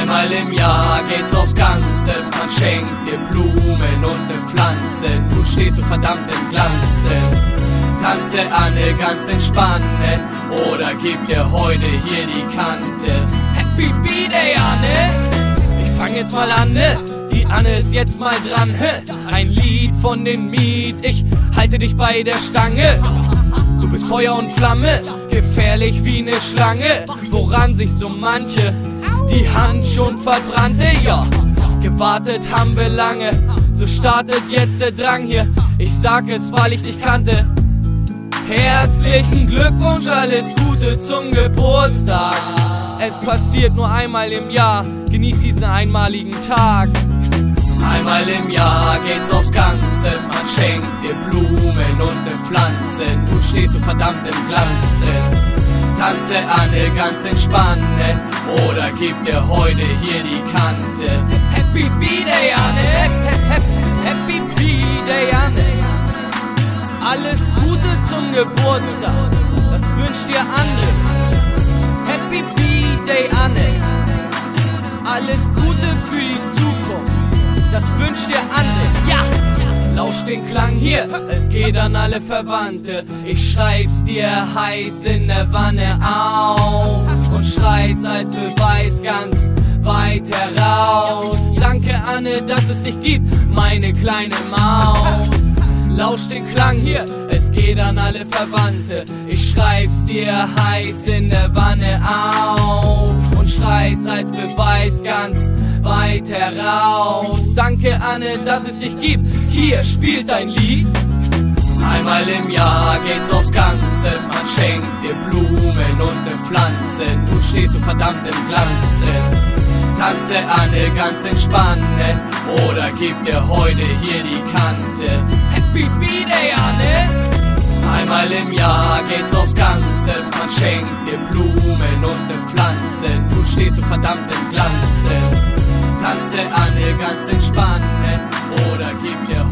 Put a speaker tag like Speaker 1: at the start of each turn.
Speaker 1: Einmal im Jahr geht's aufs Ganze, man schenkt dir Blumen und ne Pflanze. Du stehst so verdammt im Glanz drin. Tanze Anne ganz entspannen oder gib dir heute hier die Kante. Happy B-Day, Anne! Ich fang jetzt mal an, ne? Die Anne ist jetzt mal dran? Ein Lied von den Miet, ich halte dich bei der Stange. Du bist Feuer und Flamme, gefährlich wie ne Schlange, woran sich so manche die Hand schon verbrannte, ja. Gewartet haben wir lange, so startet jetzt der Drang hier. Ich sag es, weil ich dich kannte. Herzlichen Glückwunsch, alles Gute zum Geburtstag. Es passiert nur einmal im Jahr, genieß diesen einmaligen Tag. Einmal im Jahr geht's aufs Ganze, man schenkt dir Blumen und ne Pflanze. Du stehst so verdammt im Glanz drin. Tanze Anne ganz entspannen oder gib dir heute hier die Kante. Happy B-Day Anne, Happy B-Day Anne. Alles Gute zum Geburtstag, das wünscht dir Anne. Lausch den Klang hier, es geht an alle Verwandte. Ich schreib's dir heiß in der Wanne auf und schreis als Beweis ganz weit heraus. Danke Anne, dass es dich gibt, meine kleine Maus. Lausch den Klang hier, es geht an alle Verwandte. Ich schreib's dir heiß in der Wanne auf und schreis als Beweis ganz weit heraus. Danke Anne, dass es dich gibt. Hier spielt dein Lied. Einmal im Jahr geht's aufs Ganze, man schenkt dir Blumen und ne Pflanze. Du stehst so verdammt im Glanz drin. Tanze Anne ganz entspannen oder gib dir heute hier die Kante. Happy B-Day Anne! Einmal im Jahr geht's aufs Ganze, man schenkt dir Blumen und ne Pflanze. Du stehst so verdammt im Glanz drin. Tanze Anne ganz entspannen oder gib dir